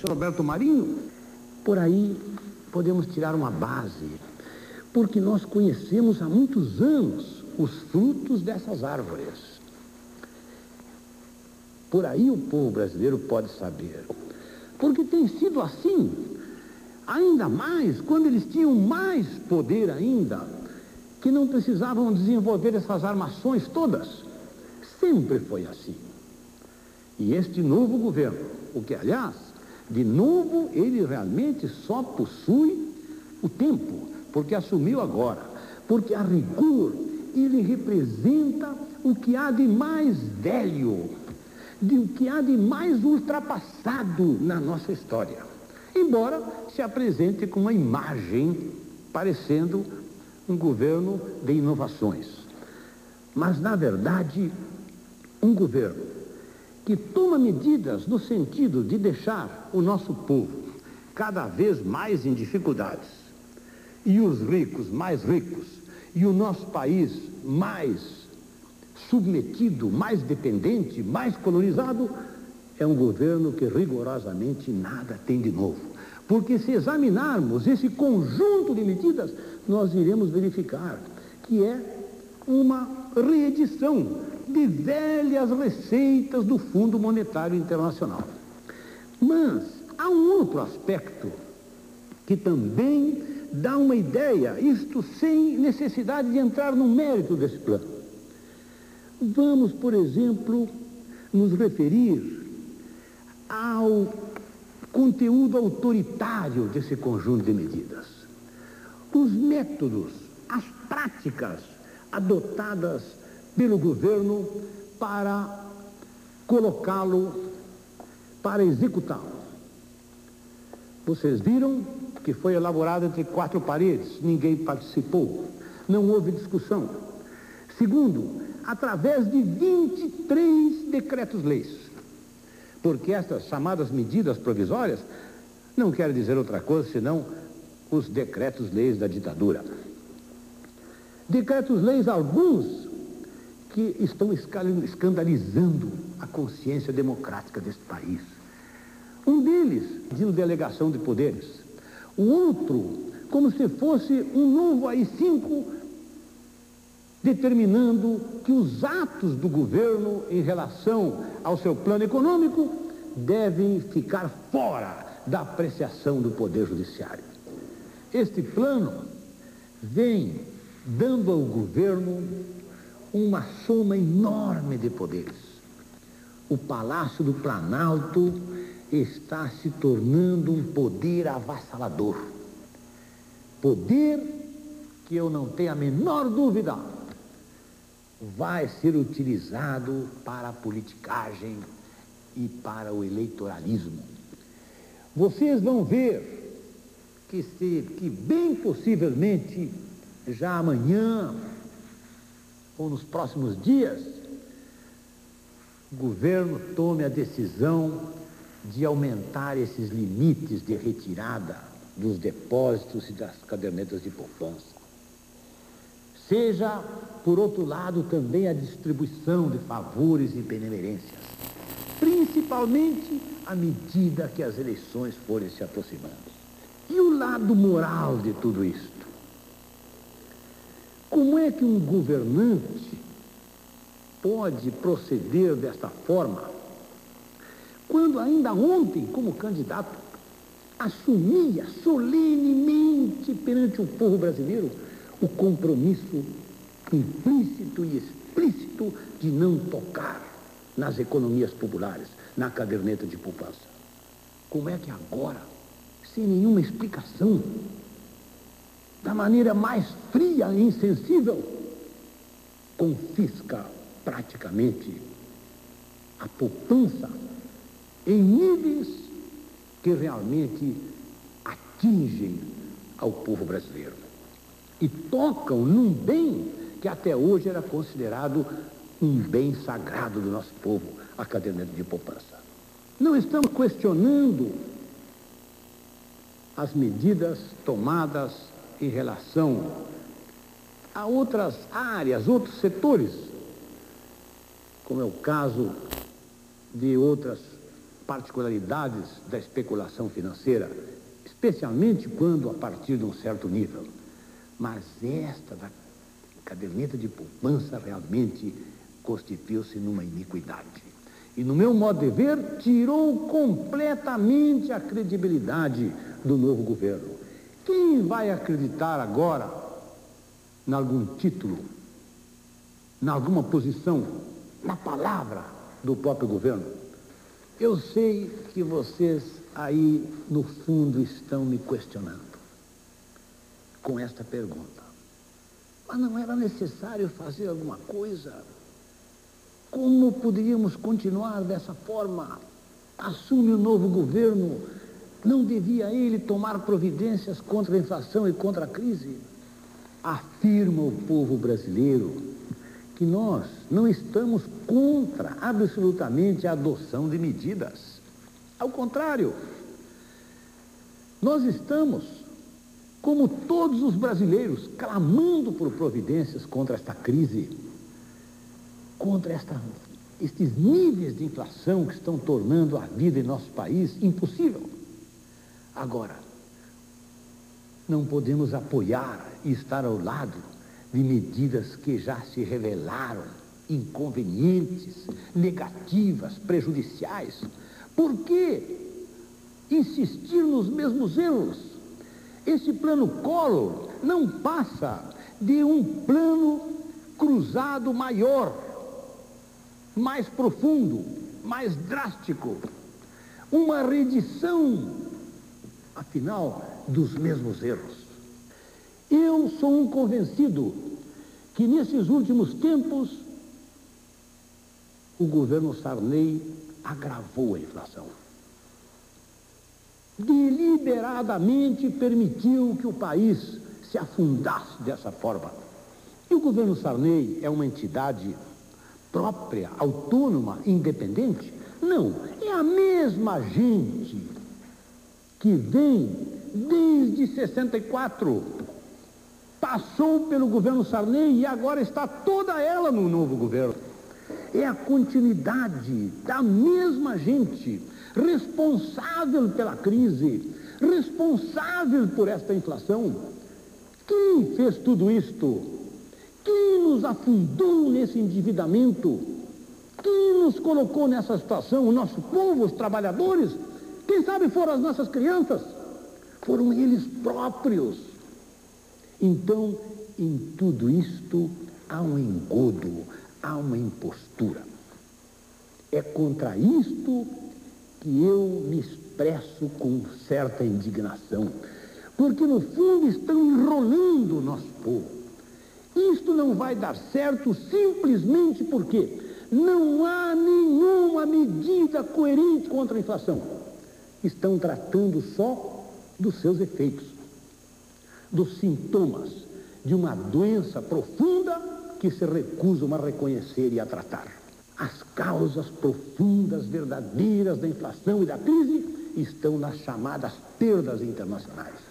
Sr. Roberto Marinho. Por aí podemos tirar uma base, porque nós conhecemos há muitos anos os frutos dessas árvores. Por aí o povo brasileiro pode saber. Porque tem sido assim, ainda mais quando eles tinham mais poder ainda, que não precisavam desenvolver essas armações todas. Sempre foi assim. E este novo governo, o que aliás, de novo, ele realmente só possui o tempo, porque assumiu agora, porque a rigor ele representa o que há de mais velho de o que há de mais ultrapassado na nossa história. Embora se apresente com uma imagem parecendo um governo de inovações. Mas, na verdade, um governo que toma medidas no sentido de deixar o nosso povo cada vez mais em dificuldades e os ricos mais ricos e o nosso país mais submetido, mais dependente, mais colonizado, é um governo que rigorosamente nada tem de novo. Porque se examinarmos esse conjunto de medidas, nós iremos verificar que é uma reedição de velhas receitas do Fundo Monetário Internacional. Mas há um outro aspecto que também dá uma ideia, isto sem necessidade de entrar no mérito desse plano. Vamos, por exemplo, nos referir ao conteúdo autoritário desse conjunto de medidas. Os métodos, as práticas adotadas pelo governo para colocá-lo, para executá-lo. Vocês viram que foi elaborado entre quatro paredes, ninguém participou, não houve discussão. Segundo, através de 23 decretos-leis. Porque estas chamadas medidas provisórias não querem dizer outra coisa senão os decretos-leis da ditadura. Decretos-leis alguns que estão escandalizando a consciência democrática deste país. Um deles, de delegação de poderes. O outro, como se fosse um novo AI-5 determinando que os atos do governo em relação ao seu plano econômico devem ficar fora da apreciação do Poder Judiciário. Este plano vem dando ao governo uma soma enorme de poderes. O Palácio do Planalto está se tornando um poder avassalador. Poder que eu não tenho a menor dúvida vai ser utilizado para a politicagem e para o eleitoralismo. Vocês vão ver que, se, que bem possivelmente já amanhã ou nos próximos dias, o governo tome a decisão de aumentar esses limites de retirada dos depósitos e das cadernetas de poupança. Seja por outro lado, também a distribuição de favores e benemerências, principalmente à medida que as eleições forem se aproximando. E o lado moral de tudo isto? Como é que um governante pode proceder desta forma quando ainda ontem, como candidato, assumia solenemente perante o povo brasileiro o compromisso implícito e explícito de não tocar nas economias populares, na caderneta de poupança. Como é que agora, sem nenhuma explicação, da maneira mais fria e insensível, confisca praticamente a poupança em níveis que realmente atingem ao povo brasileiro e tocam num bem que até hoje era considerado um bem sagrado do nosso povo, a caderneta de poupança. Não estamos questionando as medidas tomadas em relação a outras áreas, outros setores, como é o caso de outras particularidades da especulação financeira, especialmente quando a partir de um certo nível. Mas esta da caderneta de poupança realmente constituiu-se numa iniquidade. E, no meu modo de ver, tirou completamente a credibilidade do novo governo. Quem vai acreditar agora em algum título, em alguma posição, na palavra do próprio governo? Eu sei que vocês aí no fundo estão me questionando com esta pergunta. Mas não era necessário fazer alguma coisa? Como poderíamos continuar dessa forma? Assume o novo governo, não devia ele tomar providências contra a inflação e contra a crise? Afirma o povo brasileiro que nós não estamos contra absolutamente a adoção de medidas. Ao contrário, nós estamos, como todos os brasileiros, clamando por providências contra esta crise, contra esta, estes níveis de inflação que estão tornando a vida em nosso país impossível. Agora, não podemos apoiar e estar ao lado de medidas que já se revelaram inconvenientes, negativas, prejudiciais. Por que insistir nos mesmos erros? Esse plano Collor não passa de um plano cruzado maior, mais profundo, mais drástico, uma redição, afinal, dos mesmos erros. Eu sou um convencido que nesses últimos tempos o governo Sarney agravou a inflação. Deliberadamente permitiu que o país se afundasse dessa forma. E o governo Sarney é uma entidade própria, autônoma, independente? Não, é a mesma gente que vem desde 64 passou pelo governo Sarney e agora está toda ela no novo governo. É a continuidade da mesma gente responsável pela crise, responsável por esta inflação. Quem fez tudo isto? Quem nos afundou nesse endividamento? Quem nos colocou nessa situação? O nosso povo, os trabalhadores? Quem sabe foram as nossas crianças? Foram eles próprios. Então, em tudo isto, há um engodo, há uma impostura. É contra isto que eu me expresso com certa indignação, porque no fundo estão enrolando o nosso povo. Isto não vai dar certo simplesmente porque não há nenhuma medida coerente contra a inflação. Estão tratando só dos seus efeitos dos sintomas de uma doença profunda que se recusam a reconhecer e a tratar. As causas profundas, verdadeiras da inflação e da crise estão nas chamadas perdas internacionais.